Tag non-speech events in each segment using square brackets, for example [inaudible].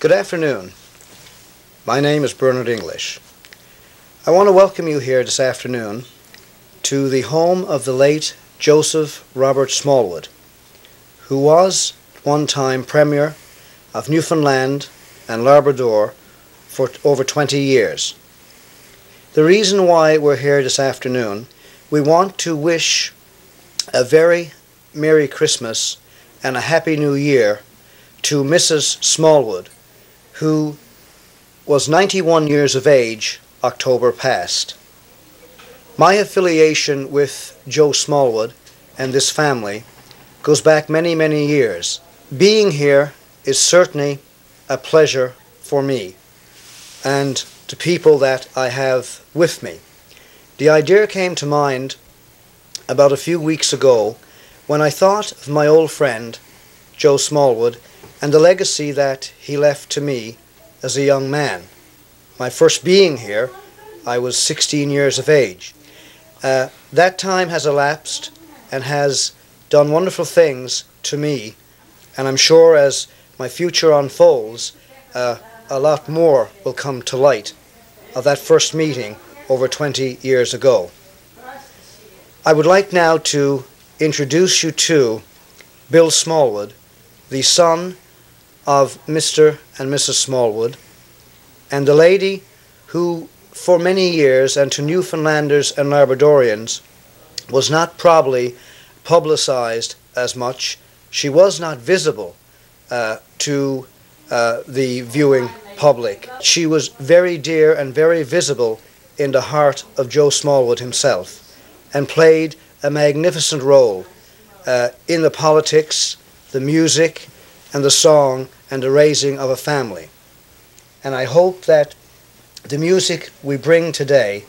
Good afternoon. My name is Bernard English. I want to welcome you here this afternoon to the home of the late Joseph Robert Smallwood, who was one time Premier of Newfoundland and Labrador for over 20 years. The reason why we're here this afternoon, we want to wish a very Merry Christmas and a Happy New Year to Mrs. Smallwood, who was 91 years of age October past. My affiliation with Joe Smallwood and this family goes back many, many years. Being here is certainly a pleasure for me and to people that I have with me. The idea came to mind about a few weeks ago when I thought of my old friend Joe Smallwood and the legacy that he left to me as a young man. My first being here, I was 16 years of age. Uh, that time has elapsed and has done wonderful things to me, and I'm sure as my future unfolds, uh, a lot more will come to light of that first meeting over 20 years ago. I would like now to introduce you to Bill Smallwood, the son of Mr. and Mrs. Smallwood, and the lady who, for many years, and to Newfoundlanders and Labradorians, was not probably publicized as much. She was not visible uh, to uh, the viewing public. She was very dear and very visible in the heart of Joe Smallwood himself and played a magnificent role uh, in the politics, the music, and the song and the raising of a family. And I hope that the music we bring today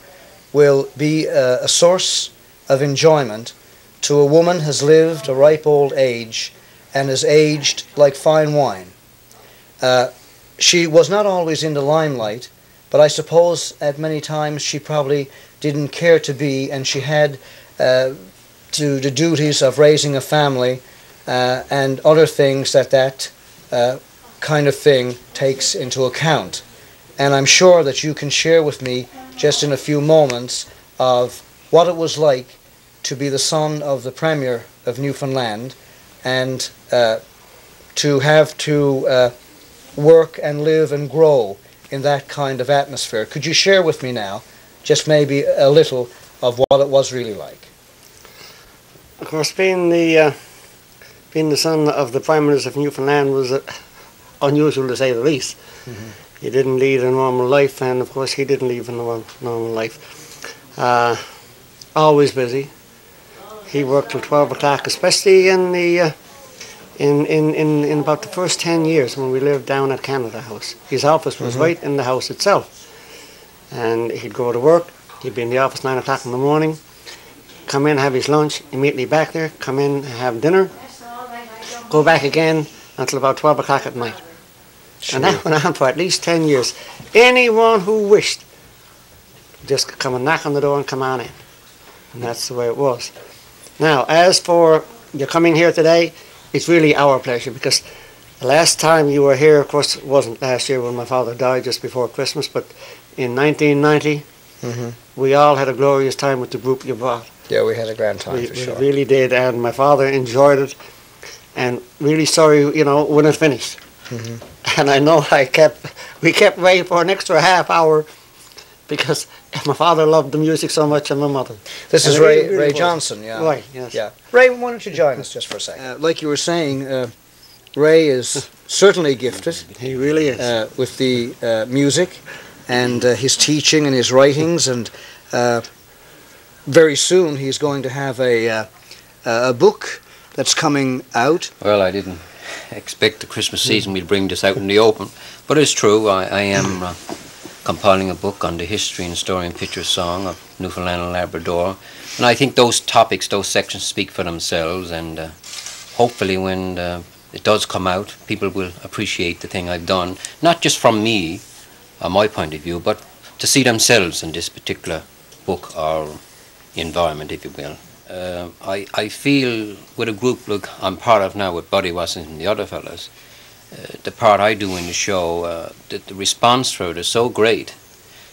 will be a, a source of enjoyment to a woman who has lived a ripe old age and has aged like fine wine. Uh, she was not always in the limelight, but I suppose at many times she probably didn't care to be, and she had uh, to the duties of raising a family uh, and other things that that uh, kind of thing takes into account. And I'm sure that you can share with me just in a few moments of what it was like to be the son of the Premier of Newfoundland and uh, to have to uh, work and live and grow in that kind of atmosphere. Could you share with me now just maybe a little of what it was really like? Of course, being the uh, being the son of the Prime Minister of Newfoundland was uh, unusual to say the least. Mm-hmm. He didn't lead a normal life, and of course, he didn't live a normal life. Uh, always busy. He worked till 12 o'clock, especially in the uh, in, in, in, in about the first 10 years when we lived down at Canada House. His office was mm-hmm. right in the house itself. And he'd go to work, he'd be in the office 9 o'clock in the morning, come in, have his lunch, immediately back there, come in, have dinner, go back again until about 12 o'clock at night. Sure. And that went on for at least 10 years. Anyone who wished just could come and knock on the door and come on in. And that's the way it was. Now, as for you coming here today, it's really our pleasure because the last time you were here, of course, wasn't last year when my father died just before Christmas, but in 1990, mm-hmm. we all had a glorious time with the group you brought. Yeah, we had a grand time we, for we sure. really did, and my father enjoyed it, and really sorry, you know, when it finished. Mm-hmm. And I know I kept, we kept waiting for an extra half hour because [laughs] my father loved the music so much and my mother. This and is Ray, really, Ray Johnson, yeah. Right, yes. Yeah. Ray, why don't you join us just for a second? Uh, like you were saying, uh, Ray is [laughs] certainly gifted. He really is. Uh, with the uh, music and uh, his teaching and his writings, and uh, very soon he's going to have a, a book that's coming out. Well, I didn't expect the Christmas season we'd bring this out in the open, but it's true. I, I am compiling a book on the history and story and picture song of Newfoundland and Labrador. And I think those topics, those sections speak for themselves and uh, hopefully when uh, it does come out, people will appreciate the thing I've done, not just from me, on my point of view, but to see themselves in this particular book or environment, if you will. Uh, I, I feel with a group like I'm part of now with Buddy Wasisname and the other fellas, uh, the part I do in the show, uh, the, the response for it is so great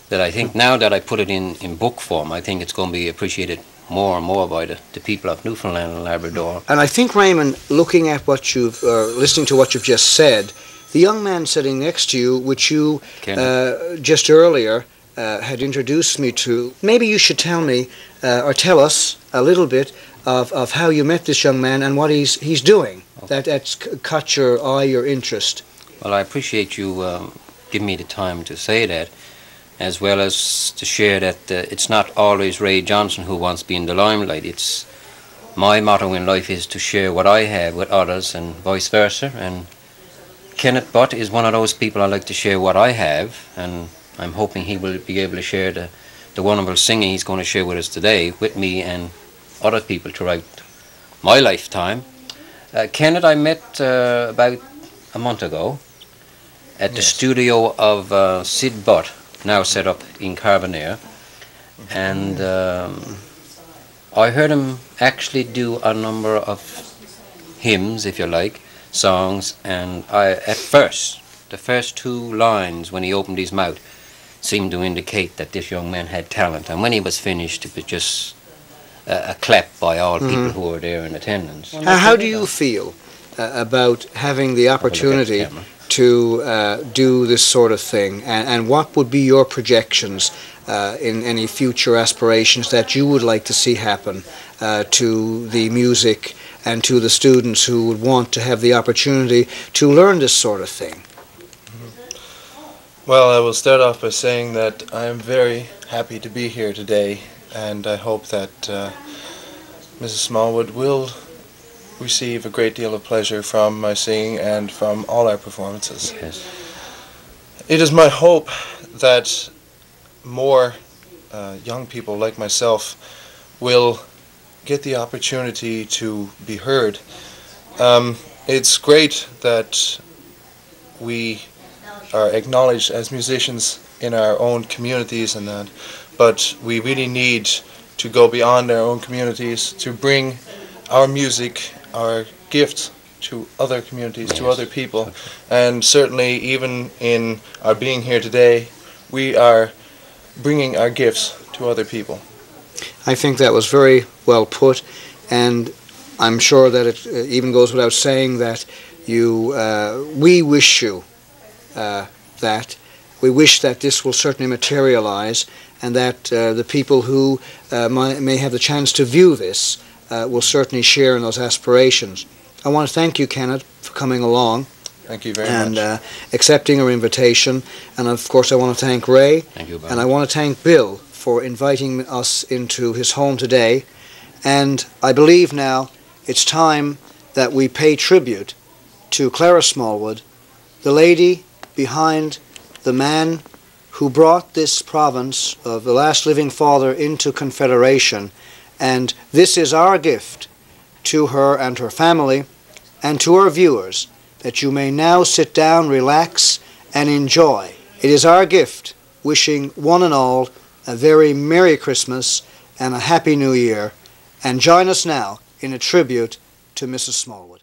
that I think now that I put it in, in book form, I think it's going to be appreciated more and more by the, the people of Newfoundland and Labrador. And I think, Raymond, looking at what you've, uh, listening to what you've just said, the young man sitting next to you, which you uh, just earlier uh, had introduced me to, maybe you should tell me uh, or tell us a little bit of, of how you met this young man and what he's, he's doing. Okay. That, that's caught your eye, your interest. Well, I appreciate you um, giving me the time to say that as well as to share that uh, it's not always Ray Johnson who wants to be in the limelight. It's my motto in life is to share what I have with others and vice versa. And Kenneth Butt is one of those people I like to share what I have, and I'm hoping he will be able to share the, the wonderful singing he's going to share with us today with me and other people throughout my lifetime. Uh, Kenneth I met uh, about a month ago at yes. the studio of uh, Sid Butt now set up in Carbonear. And um, I heard him actually do a number of hymns, if you like, songs, and I, at first, the first two lines when he opened his mouth seemed to indicate that this young man had talent. And when he was finished, it was just a, a clap by all mm-hmm. people who were there in attendance. How, how do you feel uh, about having the opportunity to uh, do this sort of thing? And, and what would be your projections uh, in any future aspirations that you would like to see happen uh, to the music and to the students who would want to have the opportunity to learn this sort of thing? Well, I will start off by saying that I am very happy to be here today, and I hope that uh, Mrs. Smallwood will receive a great deal of pleasure from my singing and from all our performances. Yes. It is my hope that more uh, young people like myself will get the opportunity to be heard. Um, it's great that we are acknowledged as musicians in our own communities and that, but we really need to go beyond our own communities to bring our music our gift to other communities, to other people. And certainly, even in our being here today, we are bringing our gifts to other people. I think that was very well put, and I'm sure that it uh, even goes without saying that you, uh, we wish you that. We wish that this will certainly materialize and that uh, the people who uh, may have the chance to view this uh, will certainly share in those aspirations. I want to thank you, Kenneth, for coming along. Thank you very and, much. And uh, accepting our invitation. And of course, I want to thank Ray. Thank you, And I want to thank Bill for inviting us into his home today. And I believe now it's time that we pay tribute to Clara Smallwood, the lady behind the man who brought this province of the last living father into confederation and this is our gift to her and her family and to our viewers that you may now sit down, relax, and enjoy. It is our gift wishing one and all a very Merry Christmas and a Happy New Year. And join us now in a tribute to Mrs. Smallwood.